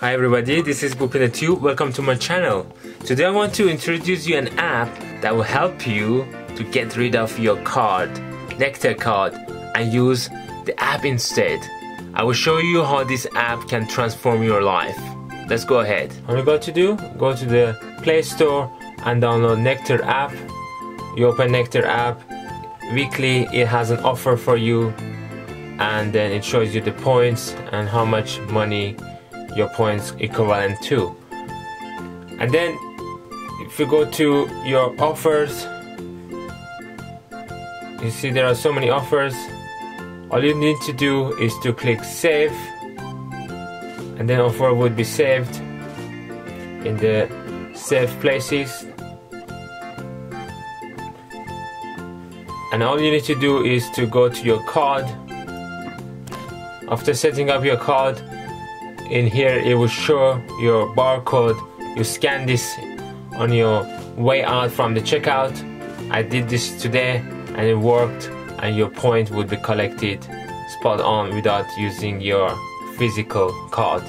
Hi everybody, this is Tube. Welcome to my channel. Today I want to introduce you an app that will help you to get rid of your card, Nectar card, and use the app instead. I will show you how this app can transform your life. Let's go ahead. What you got to do, go to the Play Store and download Nectar app. You open Nectar app. Weekly, it has an offer for you and then it shows you the points and how much money your points equivalent to. And then if you go to your offers you see there are so many offers. All you need to do is to click save and then offer would be saved in the save places. And all you need to do is to go to your card. After setting up your card, in here it will show your barcode. You scan this on your way out from the checkout. I did this today and it worked and your point would be collected spot on without using your physical card.